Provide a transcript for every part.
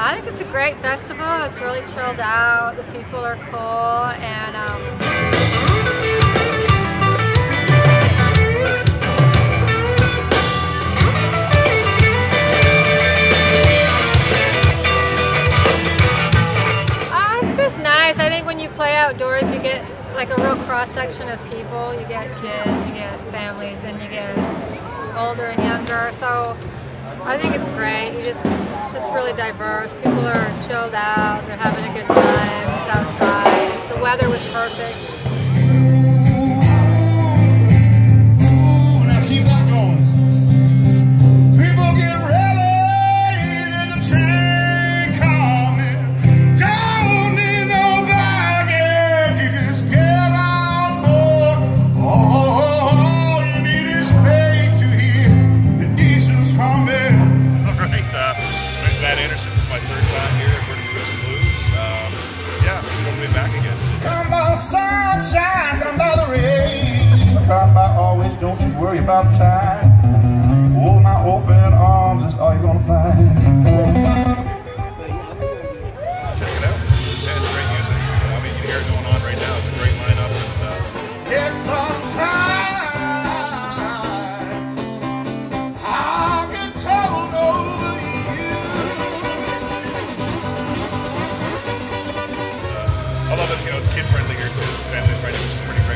I think it's a great festival. It's really chilled out. The people are cool and um, it's just nice. I think when you play outdoors, you get like a real cross section of people. You get kids, you get families, and you get older and younger. So I think it's great. You just it's just really diverse. People are chilled out. They're having a good time. It's outside. The weather was perfect. This is my third time here at Vertigo and Blues. Um, yeah, it's fun to be back again. Come by the sunshine, come by the rain. Come by always, don't you worry about the time. Oh, my open arms is all you're gonna find. Too, family friendly, which is pretty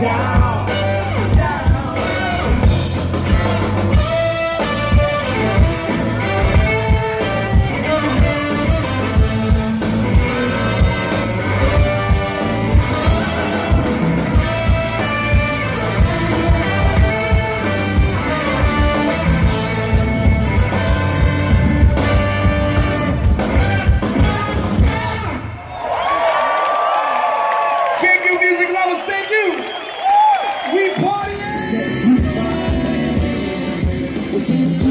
down, Partying.